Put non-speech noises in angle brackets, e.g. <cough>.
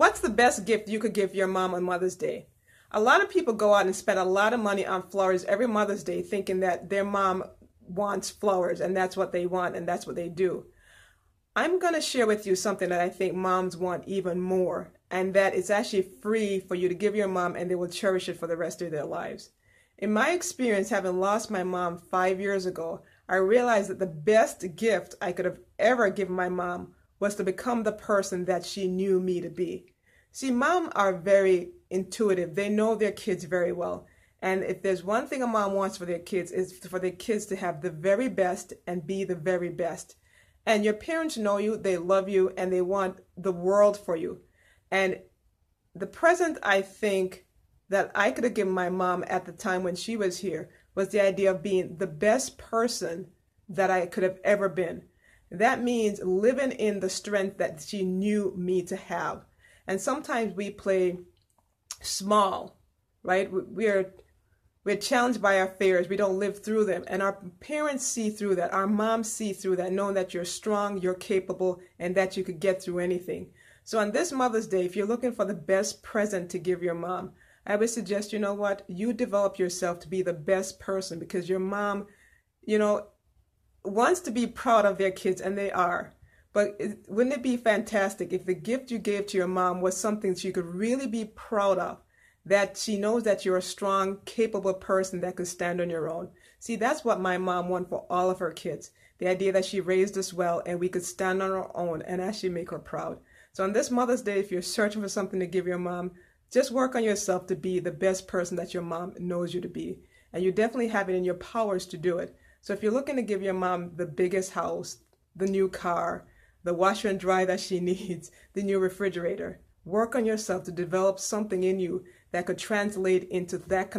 What's the best gift you could give your mom on Mother's Day? A lot of people go out and spend a lot of money on flowers every Mother's Day thinking that their mom wants flowers and that's what they want and that's what they do. I'm going to share with you something that I think moms want even more, and that it's actually free for you to give your mom and they will cherish it for the rest of their lives. In my experience, having lost my mom five years ago, I realized that the best gift I could have ever given my mom was to become the person that she knew me to be. See, mom are very intuitive. They know their kids very well. And if there's one thing a mom wants for their kids is for their kids to have the very best and be the very best. And your parents know you, they love you, and they want the world for you. And the present I think that I could have given my mom at the time when she was here was the idea of being the best person that I could have ever been. That means living in the strength that she knew me to have. And sometimes we play small, right? We're we're challenged by our fears. We don't live through them. And our parents see through that. Our moms see through that, knowing that you're strong, you're capable, and that you could get through anything. So on this Mother's Day, if you're looking for the best present to give your mom, I would suggest, you know what, you develop yourself to be the best person because your mom, you know, wants to be proud of their kids, and they are. But it, wouldn't it be fantastic if the gift you gave to your mom was something she could really be proud of? That she knows that you're a strong, capable person that could stand on your own. See, that's what my mom wanted for all of her kids. The idea that she raised us well and we could stand on our own and actually make her proud. So on this Mother's Day, if you're searching for something to give your mom, just work on yourself to be the best person that your mom knows you to be. And you definitely have it in your powers to do it. So if you're looking to give your mom the biggest house, the new car, the washer and dryer that she <laughs> needs, the new refrigerator, work on yourself to develop something in you that could translate into that